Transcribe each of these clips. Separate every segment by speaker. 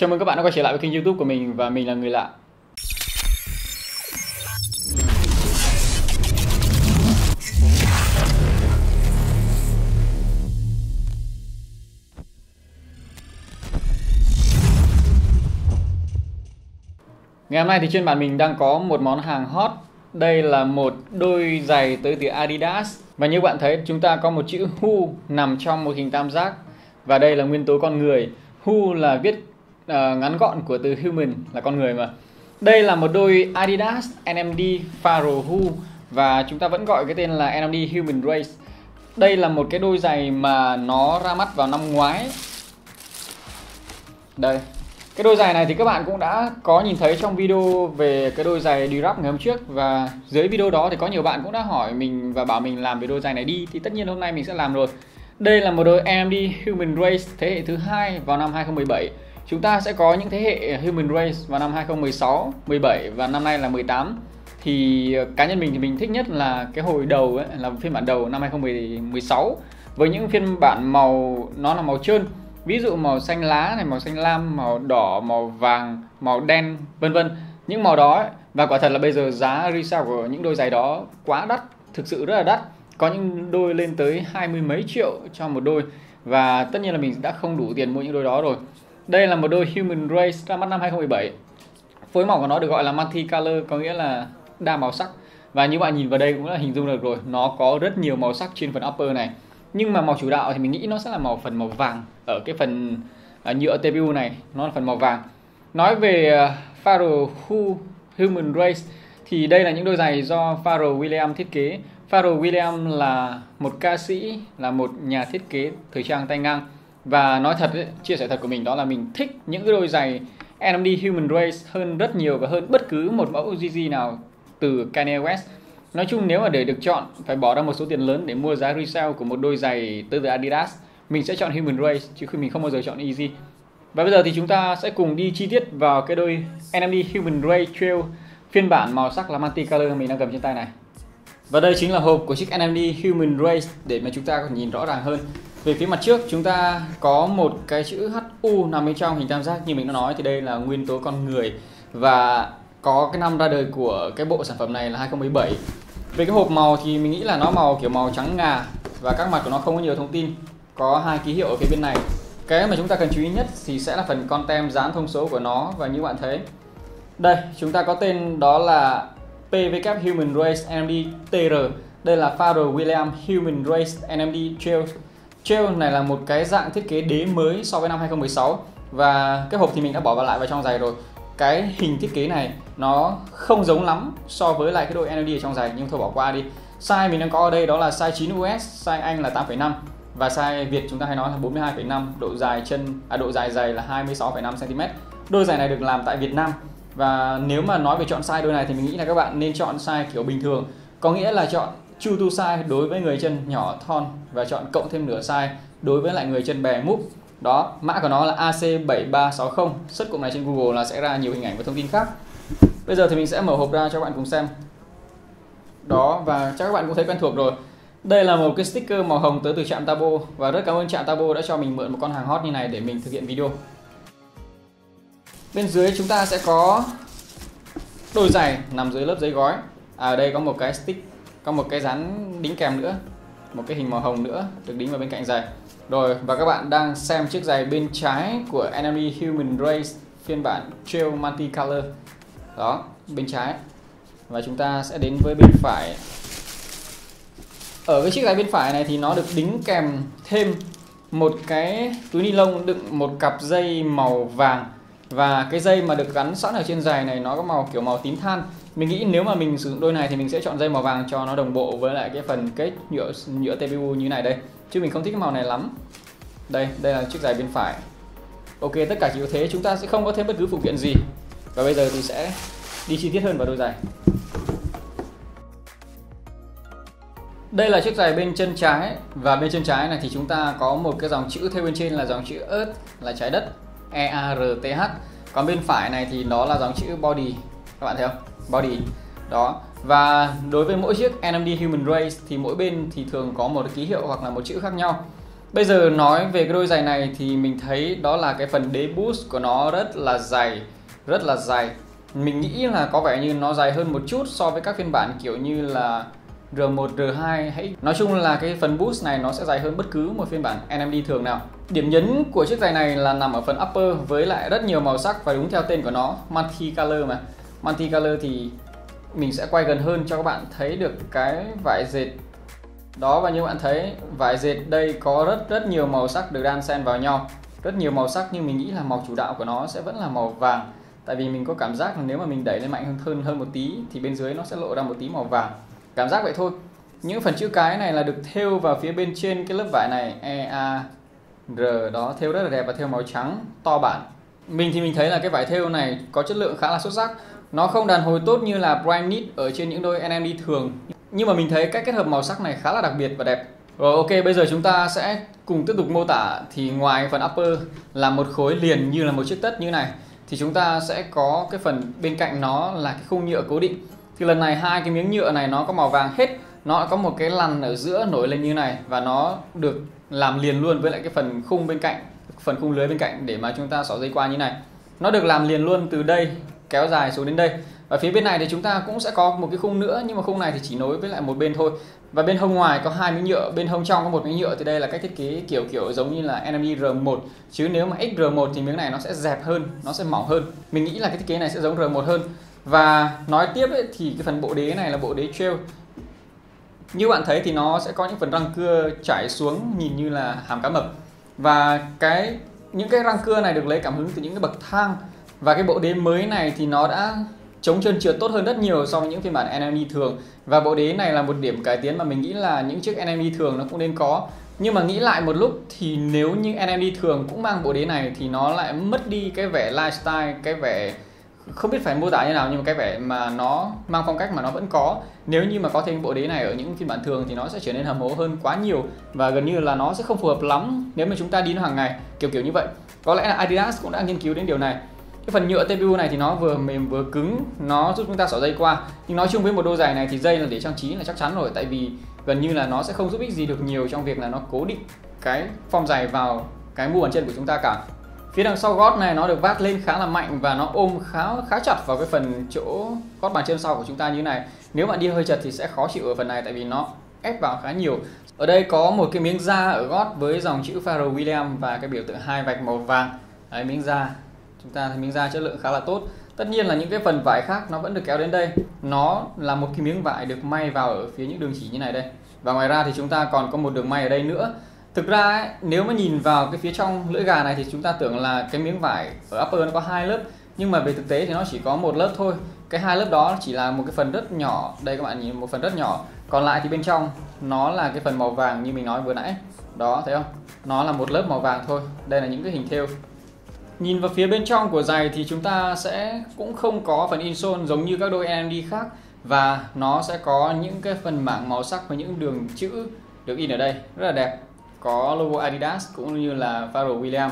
Speaker 1: Chào mừng các bạn đã quay trở lại với kênh youtube của mình và mình là người lạ. Ngày hôm nay thì trên bàn mình đang có một món hàng hot. Đây là một đôi giày tới từ Adidas. Và như bạn thấy, chúng ta có một chữ Who nằm trong một hình tam giác. Và đây là nguyên tố con người. Who là viết uh, ngắn gọn của từ human là con người mà Đây là một đôi Adidas NMD Faro Who Và chúng ta vẫn gọi cái tên là NMD Human Race Đây là một cái đôi giày mà nó ra mắt vào năm ngoái Đây cái đôi giày này thì các bạn cũng đã có nhìn thấy trong video về cái đôi giày đi rap ngày hôm trước và dưới video đó thì có nhiều bạn cũng đã hỏi mình và bảo mình làm về đôi giày này đi thì tất nhiên hôm nay mình sẽ làm rồi. Đây là một đôi AMD Human Race thế hệ thứ hai vào năm 2017. Chúng ta sẽ có những thế hệ Human Race vào năm 2016, 17 và năm nay là 18. Thì ờ, cá nhân mình thì mình thích nhất là cái hồi đầu ấy, là phiên bản đầu năm 2016 với những phiên bản màu nó là màu trơn. Ví dụ màu xanh lá này màu xanh lam màu đỏ màu vàng màu đen vân vân. Những màu đó ấy, và quả thật là bây giờ giá resale của những đôi giày đó quá đắt thực sự rất là đắt. Có những đôi lên tới hai mươi mấy triệu cho một đôi. Và tất nhiên là mình đã không đủ tiền mua những đôi đó rồi đây là một đôi Human Race ra mắt năm 2017 phối màu của nó được gọi là multi-color có nghĩa là đa màu sắc. Và như bạn nhìn vào đây cũng là hình dung được rồi nó có rất nhiều màu sắc trên phần upper này. Nhưng mà màu chủ đạo thì mình nghĩ nó sẽ là màu phần màu vàng ở cái phần à, uh, nhựa TPU này nó là phần màu vàng. Nói về à, uh, Pharrell Human Race thì đây là những đôi giày do Pharrell William thiết kế. Pharrell William là một ca sĩ là một nhà thiết kế thời trang tay ngang và nói thật ấy, chia sẻ thật của mình đó là mình thích những cái đôi giày NMD Human Race hơn rất nhiều và hơn bất cứ một mẫu GG nào từ Kanye West Nói chung nếu mà để được chọn phải bỏ ra một số tiền lớn để mua giá resale của một đôi giày từ Adidas, mình sẽ chọn Human Race chứ mình không bao giờ chọn Easy. Và bây giờ thì chúng ta sẽ cùng đi chi tiết vào cái đôi NMD Human Race Trail phiên bản màu sắc là multicolor mình đang cầm trên tay này. Và đây chính là hộp của chiếc NMD Human Race để mà chúng ta có nhìn rõ ràng hơn. Về phía mặt trước, chúng ta có một cái chữ HU nằm bên trong hình tam giác. Như mình đã nói thì đây là nguyên tố con người. Và có cái năm ra đời của cái bộ sản phẩm này là 2017 về cái hộp màu thì mình nghĩ là nó màu kiểu màu trắng ngà. Và các mặt của nó không có nhiều thông tin. Có hai ký hiệu ở phía bên này. Cái mà chúng ta cần chú ý nhất thì sẽ là phần con tem dán thông số của nó và như bạn thấy. Đây, chúng ta có tên đó là PVK Human Race NMD TR đây là father William Human Race NMD trails Trail này là một cái dạng thiết kế đế mới so với năm 2016 và cái hộp thì mình đã bỏ vào lại vào trong giày rồi. Cái hình thiết kế này nó không giống lắm so với lại cái đôi NLD ở trong giày nhưng thôi bỏ qua đi. Size mình đang có ở đây đó là size 9 US size Anh là 8,5 và size Việt chúng ta hay nói là 42,5 độ dài chân à độ dài giày là 26,5 cm đôi giày này được làm tại Việt Nam. Và nếu mà nói về chọn size đôi này thì mình nghĩ là các bạn nên chọn size kiểu bình thường. Có nghĩa là chọn chu tu size đối với người chân nhỏ thon và chọn cộng thêm nửa size đối với lại người chân bè múc đó mã của nó là AC7360 xuất cụm này trên Google là sẽ ra nhiều hình ảnh và thông tin khác. Bây giờ thì mình sẽ mở hộp ra cho các bạn cùng xem. Đó và chắc các bạn cũng thấy quen thuộc rồi. Đây là một cái sticker màu hồng tới từ trạm Tabo và rất cảm ơn trạm Tabo đã cho mình mượn một con hàng hot như này để mình thực hiện video. Bên dưới chúng ta sẽ có đôi giày nằm dưới lớp giấy gói. À, ở đây có một cái stick có một cái dán đính kèm nữa, một cái hình màu hồng nữa được đính vào bên cạnh giày. Rồi, và các bạn đang xem chiếc giày bên trái của Enemy Human Race, phiên bản Trail Multicolor đó, bên trái. Và chúng ta sẽ đến với bên phải. Ở cái chiếc giày bên phải này thì nó được đính kèm thêm một cái túi ni lông, đựng một cặp dây màu vàng. Và cái dây mà được gắn sẵn ở trên giày này nó có màu kiểu màu tím than mình nghĩ nếu mà mình sử dụng đôi này thì mình sẽ chọn dây màu vàng cho nó đồng bộ với lại cái phần kết nhựa nhựa TPU như này đây. Chứ mình không thích cái màu này lắm. Đây đây là chiếc giày bên phải. Ok, tất cả chỉ có thế, chúng ta sẽ không có thêm bất cứ phụ kiện gì. Và bây giờ thì sẽ đi chi tiết hơn vào đôi giày. Đây là chiếc giày bên chân trái. Và bên chân trái này thì chúng ta có một cái dòng chữ theo bên trên là dòng chữ Earth, là trái đất. E A R T H. Còn bên phải này thì nó là dòng chữ body. Các bạn thấy không? Body đó và đối với mỗi chiếc NMD Human Race thì mỗi bên thì thường có một ký hiệu hoặc là một chữ khác nhau Bây giờ nói về cái đôi giày này thì mình thấy đó là cái phần đế boost của nó rất là dày, rất là dày. Mình nghĩ là có vẻ như nó dài hơn một chút so với các phiên bản kiểu như là R1, R2 hãy nói chung là cái phần boost này nó sẽ dài hơn bất cứ một phiên bản NMD thường nào. Điểm nhấn của chiếc giày này là nằm ở phần upper với lại rất nhiều màu sắc và đúng theo tên của nó, multi color mà. Manti color thì mình sẽ quay gần hơn cho các bạn thấy được cái vải dệt đó. Và như bạn thấy, vải dệt đây có rất rất nhiều màu sắc được đan xen vào nhau. Rất nhiều màu sắc nhưng mình nghĩ là màu chủ đạo của nó sẽ vẫn là màu vàng. Tại vì mình có cảm giác là nếu mà mình đẩy lên mạnh hơn hơn một tí thì bên dưới nó sẽ lộ ra một tí màu vàng. Cảm giác vậy thôi. Những phần chữ cái này là được thêu vào phía bên trên cái lớp vải này. E A, R, đó, thêu rất là đẹp và thêu màu trắng, to bản. Mình thì mình thấy là cái vải thêu này có chất lượng khá là xuất sắc nó không đàn hồi tốt như là Prime Knit ở trên những đôi NMD thường. Nhưng mà mình thấy cách kết hợp màu sắc này khá là đặc biệt và đẹp. Rồi, ok, bây giờ chúng ta sẽ cùng tiếp tục mô tả. Thì ngoài phần upper là một khối liền như là một chiếc tất như này, thì chúng ta sẽ có cái phần bên cạnh nó là cái khung nhựa cố định. Thì lần này hai cái miếng nhựa này nó có màu vàng hết. Nó có một cái lằn ở giữa nổi lên như này và nó được làm liền luôn với lại cái phần khung bên cạnh, phần khung lưới bên cạnh để mà chúng ta xỏ dây qua như này. Nó được làm liền luôn từ đây kéo dài xuống đến đây. Và phía bên này thì chúng ta cũng sẽ có một cái khung nữa nhưng mà khung này thì chỉ nối với lại một bên thôi. Và bên hông ngoài có hai miếng nhựa bên hông trong có một miếng nhựa. Thì đây là cách thiết kế kiểu kiểu giống như là NMD R1 chứ nếu mà XR1 thì miếng này nó sẽ dẹp hơn nó sẽ mỏng hơn. Mình nghĩ là cái thiết kế này sẽ giống R1 hơn. Và nói tiếp ấy, thì cái phần bộ đế này là bộ đế trail như bạn thấy thì nó sẽ có những phần răng cưa chảy xuống nhìn như là hàm cá mập. Và cái những cái răng cưa này được lấy cảm hứng từ những cái bậc thang và cái bộ đế mới này thì nó đã chống trơn trượt tốt hơn rất nhiều so với những phiên bản NMD thường. Và bộ đế này là một điểm cải tiến mà mình nghĩ là những chiếc NMD thường nó cũng nên có. Nhưng mà nghĩ lại một lúc thì nếu như NMD thường cũng mang bộ đế này thì nó lại mất đi cái vẻ lifestyle, cái vẻ không biết phải mô tả như nào nhưng mà cái vẻ mà nó mang phong cách mà nó vẫn có. Nếu như mà có thêm bộ đế này ở những phiên bản thường thì nó sẽ trở nên hầm hố hơn quá nhiều. Và gần như là nó sẽ không phù hợp lắm nếu mà chúng ta đi nó hàng ngày, kiểu kiểu như vậy. Có lẽ là Adidas cũng đã nghiên cứu đến điều này cái phần nhựa TPU này thì nó vừa mềm vừa cứng nó giúp chúng ta xỏ dây qua. Nhưng nói chung với một đôi giày này thì dây là để trang trí là chắc chắn rồi tại vì gần như là nó sẽ không giúp ích gì được nhiều trong việc là nó cố định cái form giày vào cái mu bàn chân của chúng ta cả. Phía đằng sau gót này nó được vác lên khá là mạnh và nó ôm khá khá chặt vào cái phần chỗ gót bàn chân sau của chúng ta như thế này. Nếu bạn đi hơi chật thì sẽ khó chịu ở phần này tại vì nó ép vào khá nhiều. Ở đây có một cái miếng da ở gót với dòng chữ Pharrell Williams và cái biểu tượng hai vạch màu vàng. Đấy, miếng da chúng ta thấy miếng da chất lượng khá là tốt. Tất nhiên là những cái phần vải khác nó vẫn được kéo đến đây. Nó là một cái miếng vải được may vào ở phía những đường chỉ như này đây. Và ngoài ra thì chúng ta còn có một đường may ở đây nữa. Thực ra ấy, nếu mà nhìn vào cái phía trong lưỡi gà này thì chúng ta tưởng là cái miếng vải ở upper nó có hai lớp. Nhưng mà về thực tế thì nó chỉ có một lớp thôi. Cái hai lớp đó chỉ là một cái phần rất nhỏ. Đây các bạn nhìn một phần rất nhỏ. Còn lại thì bên trong nó là cái phần màu vàng như mình nói vừa nãy. Đó thấy không? Nó là một lớp màu vàng thôi. Đây là những cái hình thêu. Nhìn vào phía bên trong của giày thì chúng ta sẽ cũng không có phần insole giống như các đôi NMD khác và nó sẽ có những cái phần mảng màu sắc và những đường chữ được in ở đây rất là đẹp. Có logo Adidas cũng như là Pharrell Williams.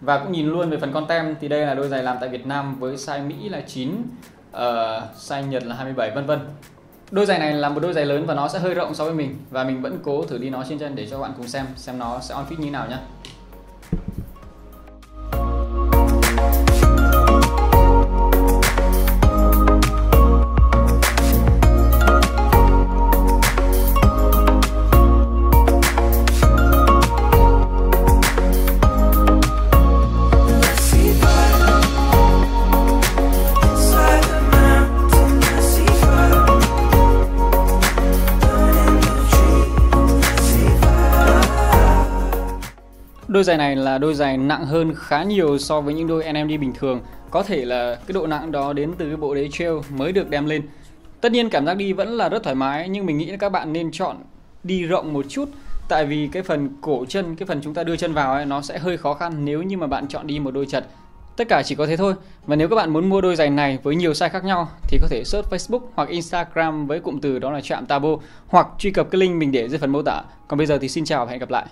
Speaker 1: Và cũng nhìn luôn về phần con tem thì đây là đôi giày làm tại Việt Nam với size Mỹ là 9 uh, ờ, size Nhật là 27 vân vân. Đôi giày này là một đôi giày lớn và nó sẽ hơi rộng so với mình và mình vẫn cố thử đi nó trên chân để cho các bạn cùng xem xem nó sẽ on fit như nào nhé Đôi giày này là đôi giày nặng hơn khá nhiều so với những đôi NMD bình thường. Có thể là cái độ nặng đó đến từ cái bộ đế trail mới được đem lên. Tất nhiên cảm giác đi vẫn là rất thoải mái nhưng mình nghĩ là các bạn nên chọn đi rộng một chút tại vì cái phần cổ chân, cái phần chúng ta đưa chân vào ấy nó sẽ hơi khó khăn nếu như mà bạn chọn đi một đôi chật. Tất cả chỉ có thế thôi. Và nếu các bạn muốn mua đôi giày này với nhiều size khác nhau thì có thể search Facebook hoặc Instagram với cụm từ đó là chạm tabo hoặc truy cập cái link mình để dưới phần mô tả. Còn bây giờ thì xin chào và hẹn gặp lại.